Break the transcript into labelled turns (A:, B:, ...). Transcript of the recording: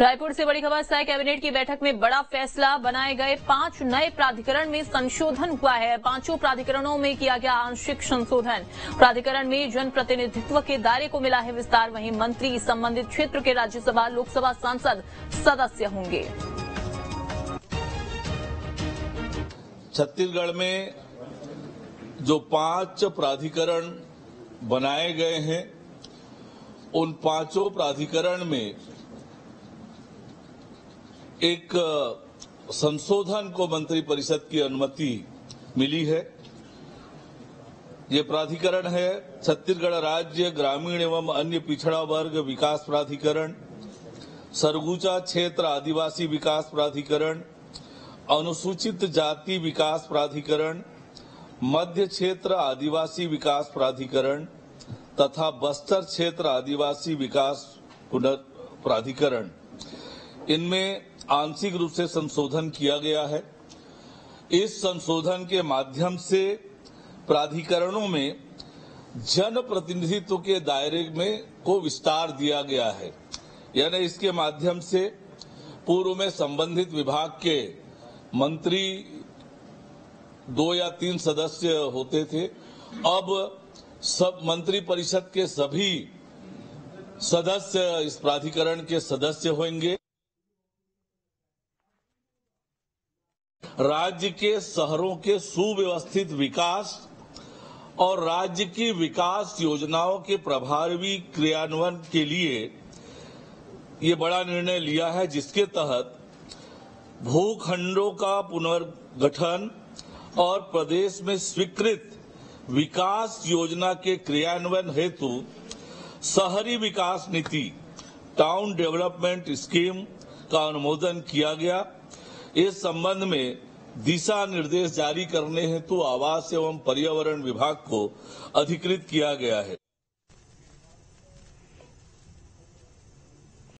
A: रायपुर से बड़ी खबर साय कैबिनेट की बैठक में बड़ा फैसला, बनाए गए पाँच नए प्राधिकरण में संशोधन हुआ है। पाँचों प्राधिकरणों में किया गया आंशिक संशोधन। प्राधिकरण में जनप्रतिनिधित्व के दायरे को मिला है विस्तार। वहीं मंत्री संबंधित क्षेत्र के राज्यसभा, लोकसभा सांसद सदस्य होंगे।
B: छत्तीसगढ़ में जो पाँच प्राधिकरण बनाए गए हैं, उन पाँचों प्राधिकरण में एक संशोधन को मंत्रिपरिषद की अनुमति मिली है। ये प्राधिकरण है, छत्तीसगढ़ राज्य ग्रामीण एवं अन्य पिछड़ा वर्ग विकास प्राधिकरण, सरगुजा क्षेत्र आदिवासी विकास प्राधिकरण, अनुसूचित जाति विकास प्राधिकरण, मध्य क्षेत्र आदिवासी विकास प्राधिकरण तथा बस्तर क्षेत्र आदिवासी विकास पुनर् प्राधिकरण इनमें आंशिक रूप से संशोधन किया गया है। इस संशोधन के माध्यम से प्राधिकरणों में जन प्रतिनिधित्व के दायरे में को विस्तार दिया गया है। यानी इसके माध्यम से पूर्व में संबंधित विभाग के मंत्री दो या तीन सदस्य होते थे। अब सब मंत्री परिषद के सभी सदस्य इस प्राधिकरण के सदस्य होंगे। राज्य के शहरों के सुव्यवस्थित विकास और राज्य की विकास योजनाओं के प्रभावी क्रियान्वयन के लिए ये बड़ा निर्णय लिया है, जिसके तहत भूखंडों का पुनर्गठन और प्रदेश में स्वीकृत विकास योजना के क्रियान्वयन हेतु शहरी विकास नीति, टाउन डेवलपमेंट स्कीम का अनुमोदन किया गया। इस संबंध में दिशा निर्देश जारी करने हेतु आवास एवं पर्यावरण विभाग को अधिकृत किया गया है।